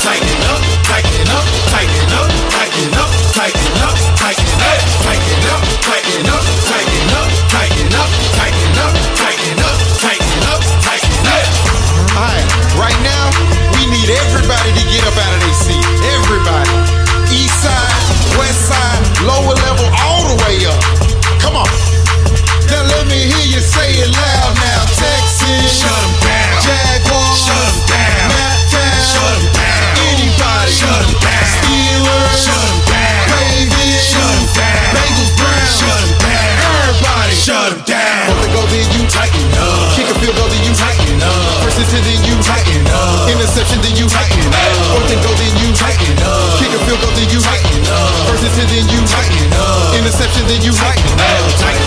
tight. then you tighten up. Fourth and go, then you tighten up. Kick a field goal, then you tighten up. First and ten, then you tighten up. Interception, then you tighten up.